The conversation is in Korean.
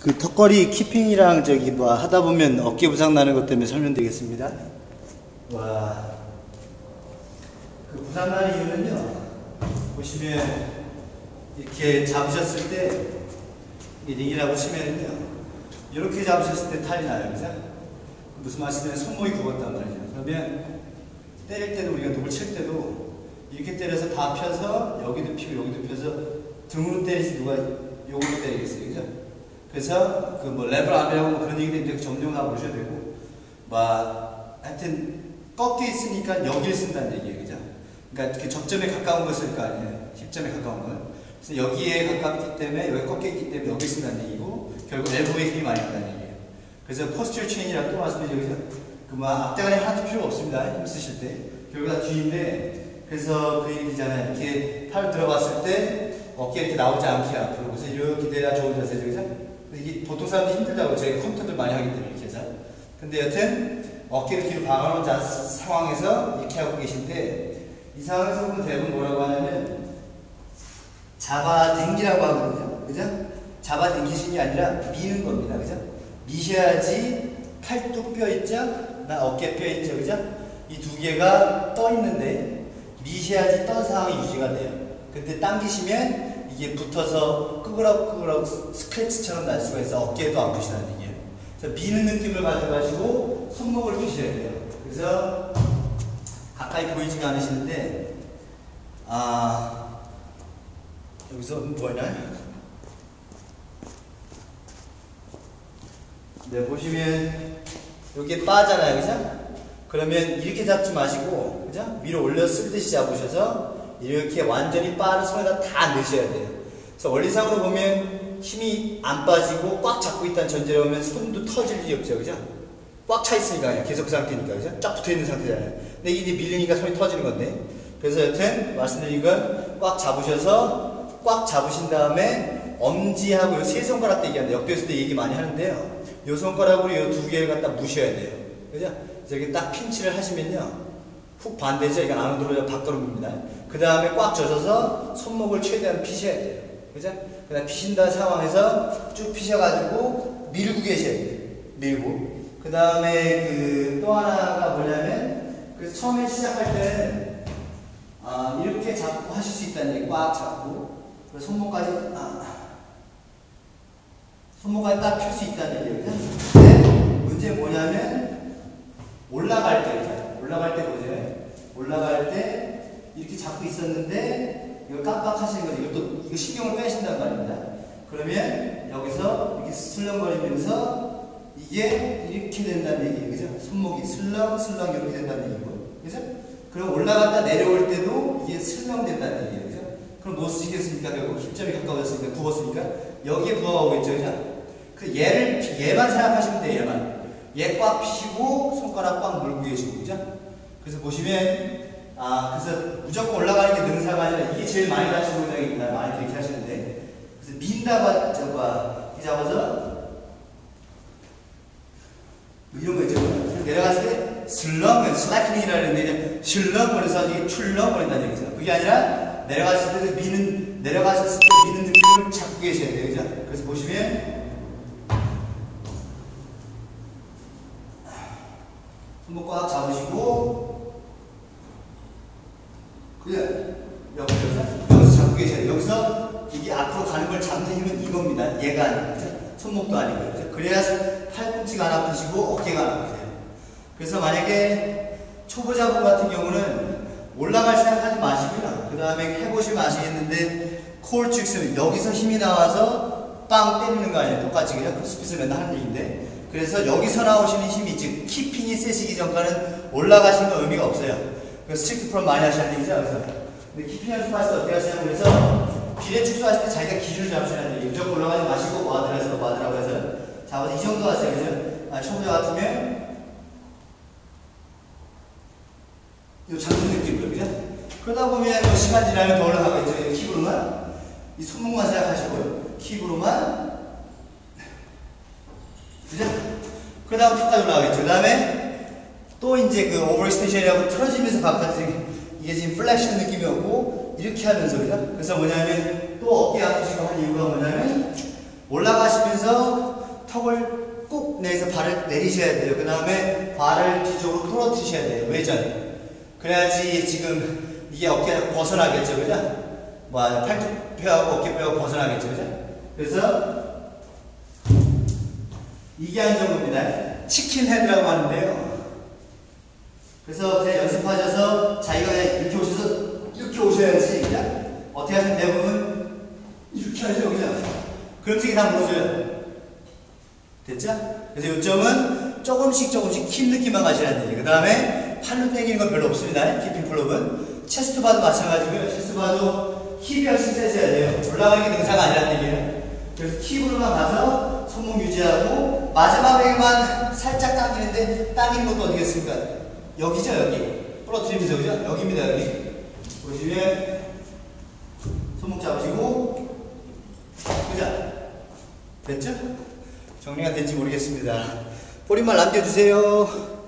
그 턱걸이 키핑이랑 저기 뭐 하다 보면 어깨 부상 나는 것 때문에 설명드리겠습니다. 와. 그 부상 나는 이유는요. 보시면 이렇게 잡으셨을 때 이 링이라고 치면은요. 이렇게 잡으셨을 때 탈이 나요. 그죠? 무슨 말씀이냐면 손목이 굽었단 말이죠. 그러면 때릴 때도 우리가 누굴 칠 때도 이렇게 때려서 다 펴서 여기도 피고 여기도 펴서 등으로 때리지 누가 요거로 때리겠어요. 그죠? 그래서 그뭐 레벨 암이라고 뭐 그런 얘기도 이제 점령 가보셔야 되고 뭐 하여튼 꺾여 있으니까 여기를 쓴다는 얘기예요. 그죠? 그러니까 그 접점에 가까운 것일 거 아니에요. 힙점에 가까운 건. 그래서 여기에 가깝기 때문에 여기 꺾여 있기 때문에 여기 쓴다는 얘기고 결국 엘보에 힘이 많이 된다는 얘기예요. 그래서 포스처 체인이라고 또 말씀드리죠. 그뭐 앞대가리 하나도 필요 없습니다. 힘 쓰실 때. 결국 다 뒤인데 그래서 그 얘기잖아요. 이렇게 팔 들어봤을 때 어깨 이렇게 나오지 않게 앞으로 그래서 이렇게 돼야 좋은 자세죠. 그죠? 이게 보통 사람들이 힘들다고 저희 컴퓨터들 많이 하기 때문에 이렇게 해서. 근데 여튼 어깨를 뒤로 박아놓은 자, 상황에서 이렇게 하고 계신데 이 상황에서 보면 대부분 뭐라고 하냐면 잡아당기라고 하거든요. 그죠? 잡아당기시는 게 아니라 미는 겁니다. 그죠? 미셔야지 팔뚝 뼈 있죠? 나 어깨 뼈 있죠? 그죠? 이 두 개가 떠 있는데 미셔야지 떤 상황이 유지가 돼요. 근데 당기시면 이게 붙어서 끄그럭끄그럭 스크래치처럼 날 수가 있어 어깨도 아프시다는 얘기예요. 그래서 미는 느낌을 가져가시고 손목을 드셔야 돼요. 그래서 가까이 보이지가 않으시는데 아 여기서 뭐였나요? 네, 보시면 여기 빠잖아요. 그죠? 그러면 이렇게 잡지 마시고, 그죠? 위로 올려 쓸듯이 잡으셔서 이렇게 완전히 빠른 손에다 다 넣으셔야 돼요. 그래서 원리상으로 보면 힘이 안 빠지고 꽉 잡고 있다는 전제로 보면 손도 터질 일이 없죠. 그죠? 꽉 차 있으니까 계속 그 상태니까. 그죠? 쫙 붙어 있는 상태잖아요. 근데 이게 밀리니까 손이 터지는 건데. 그래서 여튼 말씀드린 건 꽉 잡으셔서 꽉 잡으신 다음에 엄지하고 세 손가락 때 얘기하는데 역도했을 때 얘기 많이 하는데요. 요 손가락으로 요 두 개를 갖다 무셔야 돼요. 그죠? 이렇게 딱 핀치를 하시면요. 훅 반대죠. 이건 안으로 밖으로입니다. 그 다음에 꽉 젖어서 손목을 최대한 피셔야 돼요. 그죠? 그 다음 피신다 상황에서 쭉 피셔가지고 밀고 계셔야 돼요. 밀고. 그 다음에 그 또 하나가 뭐냐면 그 처음에 시작할 때는 아, 이렇게 잡고 하실 수 있다는 얘기 꽉 잡고 손목까지 아, 손목까지 딱펼수 있다는 얘기예요. 근데 문제는 뭐냐면 올라갈 때, 올라갈 때 보세요. 올라갈 때 이렇게 잡고 있었는데 이거 깜빡하시는 거죠. 이것도 이거 신경을 빼신단 말입니다. 그러면 여기서 이렇게 슬렁거리면서 이게 이렇게 된다는 얘기예요. 그죠? 손목이 슬렁슬렁 이렇게 된다는 얘기고. 그죠? 그럼 올라갔다 내려올 때도 이게 슬렁 된다는 얘기예요. 그죠? 그럼 뭐 쓰시겠습니까? 결국 힘점이 가까워졌으니까 굽었으니까 여기에 부하가 오겠죠. 그죠? 그 얘를 얘만 생각하시면 돼요. 얘만. 얘 꽉 피시고 손가락 꽉 물고 계시고 그죠? 그래서 보시면 아 그래서 무조건 올라가는 게 능사가 아니라 이게 제일 많이 다치는 동작입니다. 많이 이렇게 하시는데 그래서 민다가 저거 이 잡아서 이런 거 있죠. 내려갔을 때 슬렁, 슬라이킹이라는 데 슬렁거려서 이게 출렁거린다는 얘기죠. 그게 아니라 내려갔을 때도 미는 내려가셨을 때 미는 느낌을 잡고 계셔야 돼요. 그죠? 그래서 보시면 손목 꽉 잡으시고 그냥 여기서 여기서 잡고 계셔야 돼요. 여기서 이게 앞으로 가는 걸 잡는 힘은 이겁니다. 얘가 아니고 손목도 아니고요. 그죠? 그래야 팔꿈치가 안 아프시고 어깨가 안 아프세요. 그래서 만약에 초보자분 같은 경우는 올라갈 생각하지 마시고요. 그 다음에 해보시면 아시겠는데 콜 축스는 여기서 힘이 나와서 빵 때리는 거 아니에요. 똑같이 그냥 크로스핏을 맨날 하는 얘기인데 그래서 여기서 나오시는 힘이 즉 키핑이 세시기 전까지는 올라가시는 건 의미가 없어요. 그래서 스트릭트 프로 많이 하시는 얘기죠. 그래서 근데 키핑 연습하실 때 어떻게 하시냐면 그래서 비례 축소하실 때 자기가 기준을 잡으셔야 돼요. 무조건 올라가지 마시고 와드라서 와드라고 해서 잡아서 이 정도 하세요. 그죠? 아, 초보자 같으면 이 장수 느낌으로 그죠? 그러다 보면 뭐 시간 지나면 더 올라가겠죠. 킥으로만 이 손목만 생각하시고요. 킥으로만 그죠? 그 다음 킥까지 올라가겠죠. 그 다음에 또 이제 그 오버엑스텐션이라고 틀어지면서 바깥에 이게 지금 플렉션 느낌이 없고 이렇게 하면서 그죠? 그래서 뭐냐면 또 어깨 아프시고 한 이유가 뭐냐면 올라가시면서 턱을 꾹 내서 발을 내리셔야 돼요. 그 다음에 발을 뒤쪽으로 풀어트셔야 돼요. 외전. 그래야지 지금 이게 어깨가 벗어나겠죠. 그죠? 뭐, 팔뚝뼈하고 어깨뼈가 벗어나겠죠. 그죠? 그래서 이게 한 정도입니다. chicken head라고 하는데요. 그래서 그냥 연습하셔서 자기가 그냥 이렇게 오셔서 이렇게 오셔야지 그냥. 어떻게 하시면 대부분 이렇게 하죠 그냥. 그럼 이게 다 무너져요. 됐죠? 그래서 요점은 조금씩 조금씩 kip 느낌만 가시라는 얘기 그 다음에 팔로 당기는 건 별로 없습니다. kipping pull-up은. chest bar도 마찬가지고요. chest bar도 hip이 훨씬 세셔야 돼요. 올라가는 게 능사가 아니라는 얘기예요. 그래서 힙으로만 가서 손목 유지하고 마지막에만 살짝 당기는데 당기는 것도 어디겠습니까? 여기죠 여기 부러뜨리면서 그죠? 여기입니다 여기 보시면 손목 잡으시고 그죠? 됐죠? 정리가 된지 모르겠습니다. 뿌리말 남겨주세요.